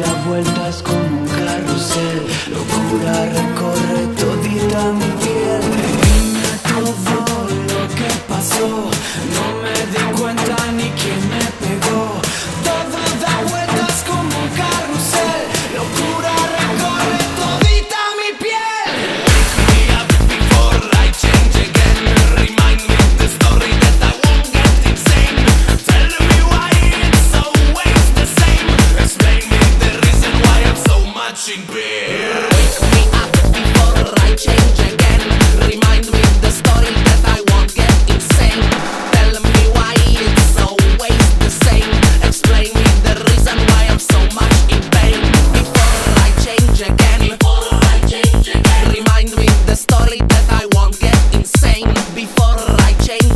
da vueltas como un carrusel, locura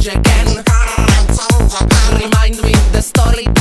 again Remind me the story.